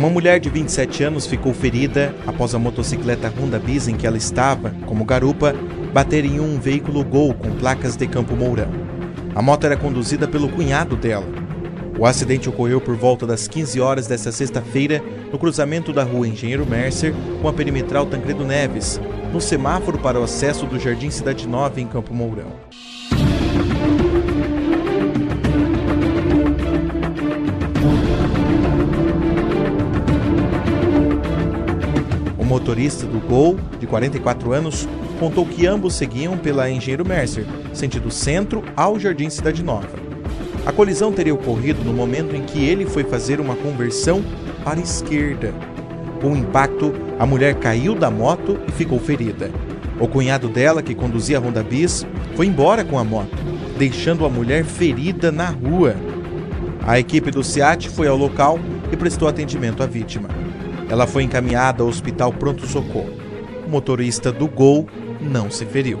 Uma mulher de 27 anos ficou ferida após a motocicleta Honda Bis em que ela estava, como garupa, bater em um veículo Gol com placas de Campo Mourão. A moto era conduzida pelo cunhado dela. O acidente ocorreu por volta das 15 horas desta sexta-feira no cruzamento da rua Engenheiro Mercer com a perimetral Tancredo Neves, no semáforo para o acesso do Jardim Cidade Nova em Campo Mourão. Motorista do Gol, de 44 anos, contou que ambos seguiam pela Engenheiro Mercer, sentido centro ao Jardim Cidade Nova. A colisão teria ocorrido no momento em que ele foi fazer uma conversão para a esquerda. Com o impacto, a mulher caiu da moto e ficou ferida. O cunhado dela, que conduzia a Honda Bis, foi embora com a moto, deixando a mulher ferida na rua. A equipe do SEAT foi ao local e prestou atendimento à vítima. Ela foi encaminhada ao hospital pronto-socorro. O motorista do Gol não se feriu.